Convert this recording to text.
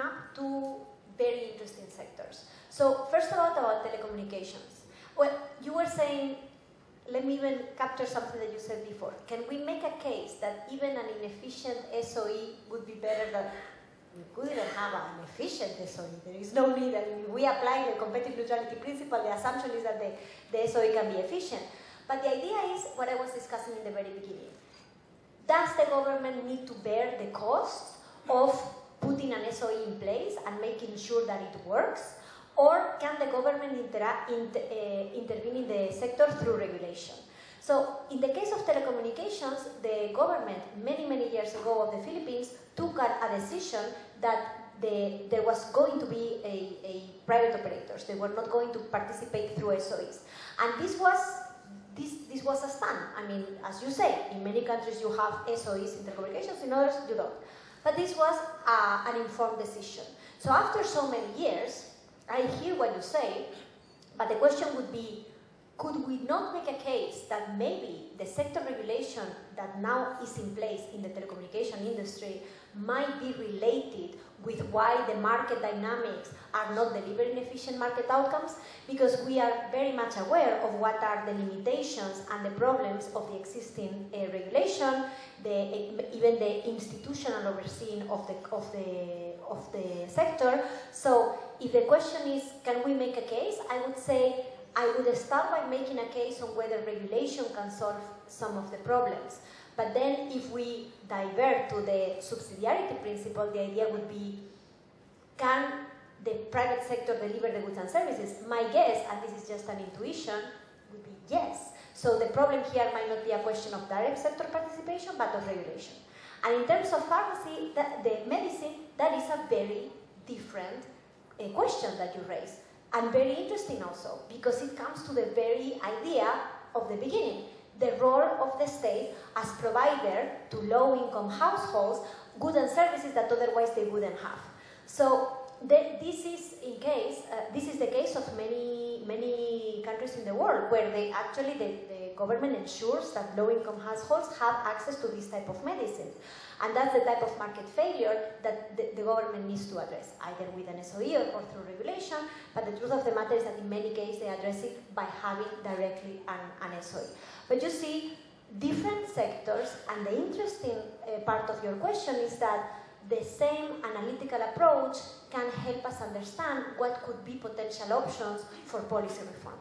up two very interesting sectors. So first of all, about telecommunications. Well, you were saying, let me even capture something that you said before. Can we make a case that even an inefficient SOE would be better than we couldn't have an efficient SOE. There is no need. I mean, we apply the competitive neutrality principle, the assumption is that the, the SOE can be efficient. But the idea is what I was discussing in the very beginning. Does the government need to bear the cost of putting an SOE in place and making sure that it works? Or can the government inter uh, intervene in the sector through regulation? So in the case of telecommunications, the government, many, many years ago of the Philippines, took a, a decision that the, there was going to be a, a, private operators. They were not going to participate through SOEs. And this was, this, this was a stand. I mean, as you say, in many countries you have SOEs in telecommunications, in others you don't. But this was uh, an informed decision. So after so many years, I hear what you say, but the question would be, could we not make a case that maybe the sector regulation that now is in place in the telecommunication industry might be related with why the market dynamics are not delivering efficient market outcomes because we are very much aware of what are the limitations and the problems of the existing uh, regulation, the, even the institutional overseeing of the, of, the, of the sector. So if the question is, can we make a case? I would say I would start by making a case on whether regulation can solve some of the problems. But then if we divert to the subsidiarity principle, the idea would be, can the private sector deliver the goods and services? My guess, and this is just an intuition, would be yes. So the problem here might not be a question of direct sector participation, but of regulation. And in terms of pharmacy, the, the medicine, that is a very different uh, question that you raise. And very interesting also, because it comes to the very idea of the beginning, the role of the state as provider to low-income households goods and services that otherwise they wouldn't have. So the, this is in case, uh, this is the case of many, many countries in the world where they actually, the, the government ensures that low-income households have access to this type of medicines. And that's the type of market failure that the, the government needs to address, either with an SOE or, through regulation. But the truth of the matter is that in many cases they address it by having directly an, an SOE. But you see, different sectors, and the interesting uh, part of your question is that the same analytical approach can help us understand what could be potential options for policy reform.